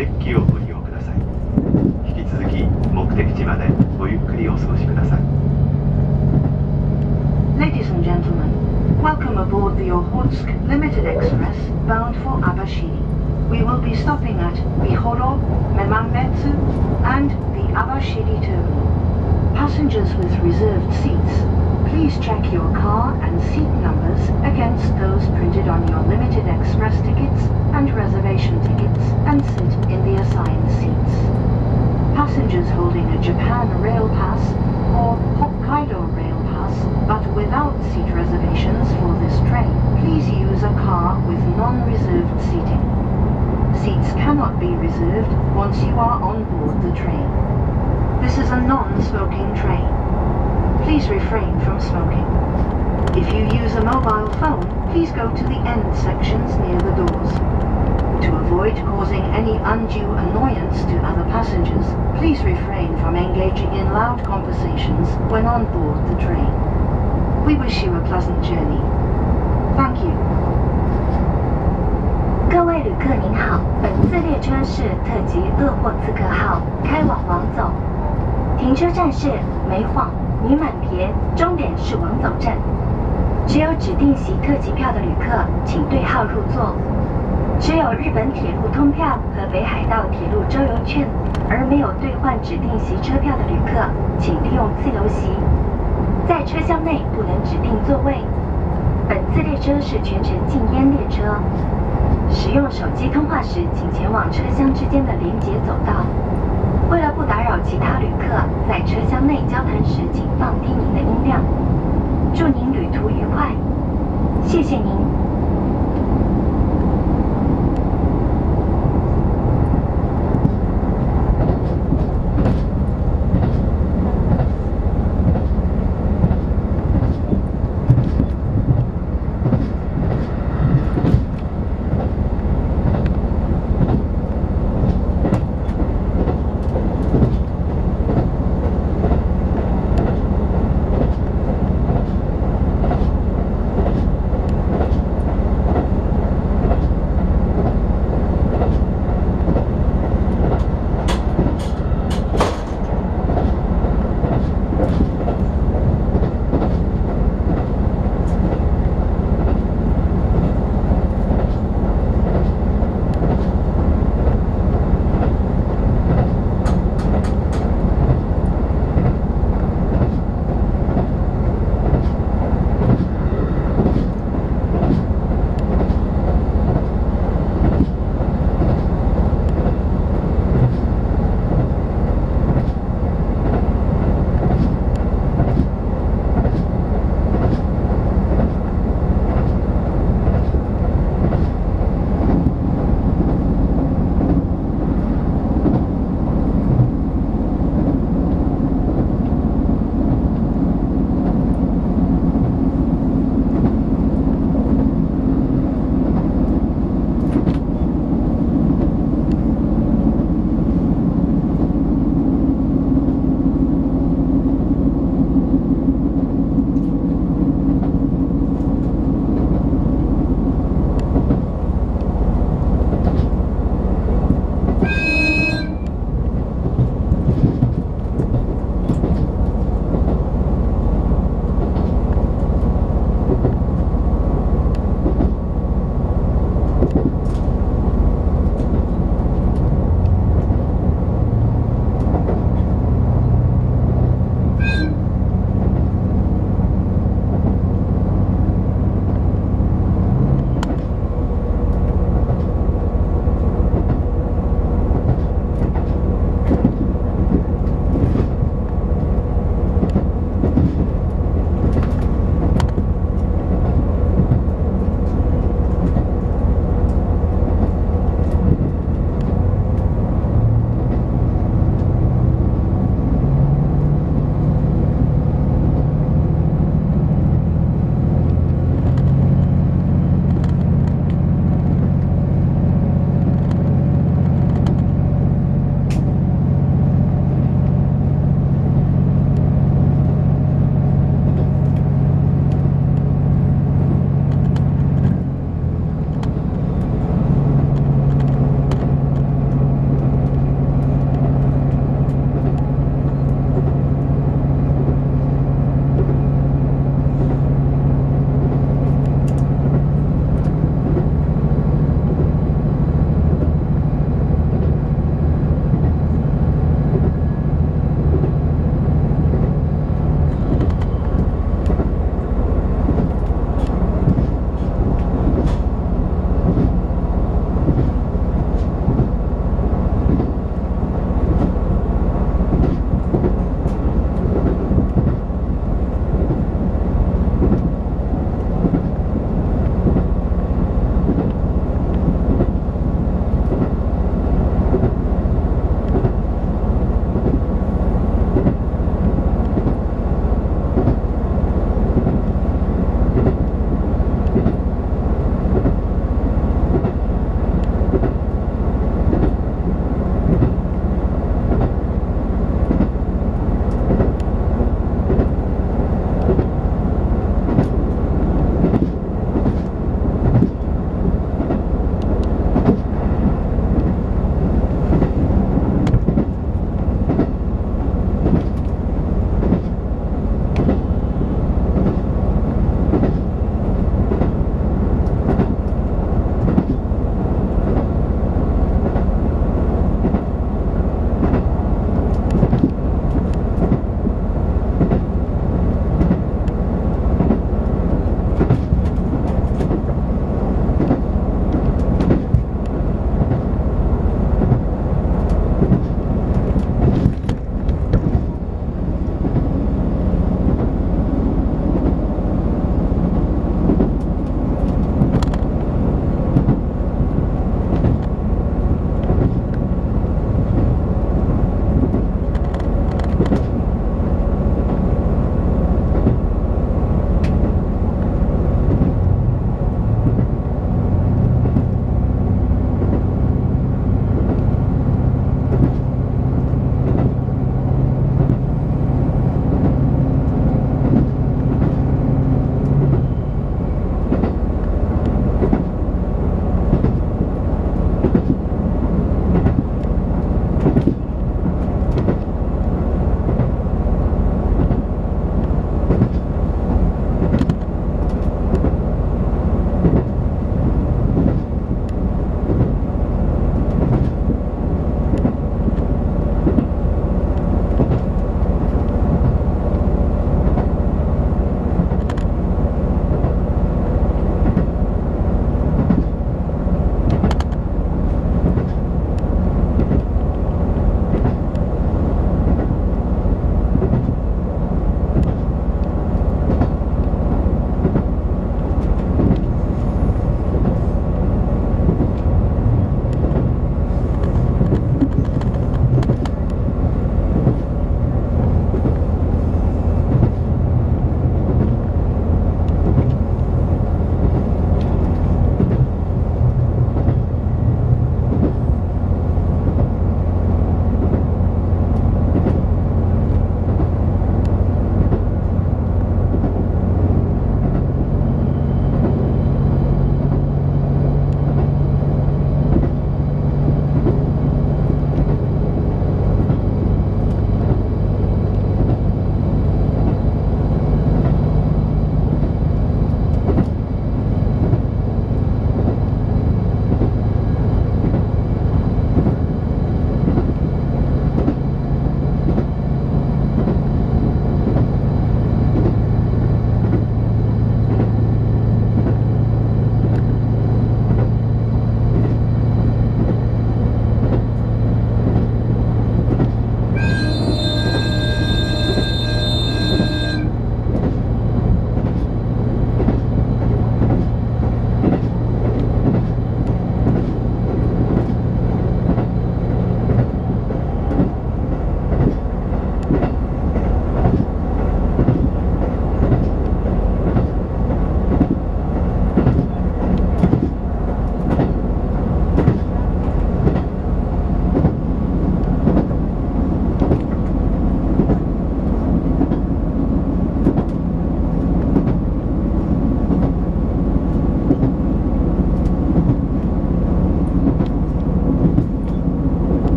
デッキをご利用ください引き続き目的地までごゆっくりお過ごしください Ladies and gentlemen, welcome aboard the Ohotsk Limited Express bound for Abashiri. We will be stopping at Bihoro, Memambetsu, and the Abashiri terminal. Passengers with reserved seats, please check your car and seat numbers against those printed on your Limited Express tickets and reservation tickets and sit in the assigned seats. Passengers holding a Japan Rail Pass or Hokkaido Rail Pass but without seat reservations for this train, please use a car with non-reserved seating. Seats cannot be reserved once you are on board the train. This is a non-smoking train. Please refrain from smoking. If you use a mobile phone, please go to the end sections near the doors. To avoid causing any undue annoyance to other passengers, please refrain from engaging in loud conversations when on board the train. We wish you a pleasant journey. Thank you. 各位旅客您好，本次列车是特急鄂霍次克号，开往网走。停车站是梅晃、女满别，终点是王走站。持有指定席特急票的旅客，请对号入座。持有日本铁路通票和北海道铁路周游券而没有兑换指定席车票的旅客，请利用自由席。在车厢内不能指定座位。本次列车是全程禁烟列车。使用手机通话时，请前往车厢之间的连接走道。为了不打扰其他旅客，在车厢内交谈时，请放低您的音量。祝您旅途愉快，谢谢您。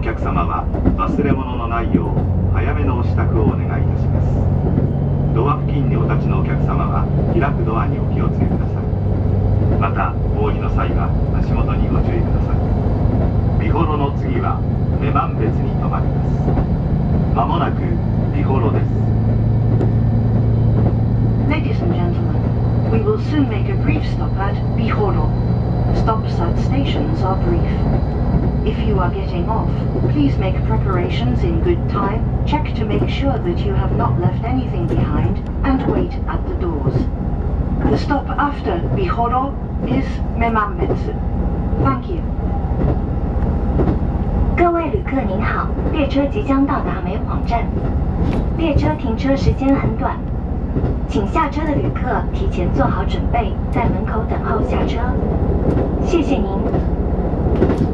お客様は忘れ物のないよう早めのお支度をお願いいたします。ドア付近にお立ちのお客様は開くドアにお気をつけください。またお降りの際は足元にご注意ください。美幌の次は女満別に停まります。まもなく美幌です。Ladies and gentlemen, we will soon make a brief stop at Bihoro. Stops at stations are brief. If you are getting off, please make preparations in good time, check to make sure that you have not left anything behind, and wait at the doors. The stop after Bihoro is Memambetsu. Thank you. 各位旅客您好，列车即将到达美幌站。列车停车时间很短，请下车的旅客提前做好准备，在门口等候下车。谢谢您。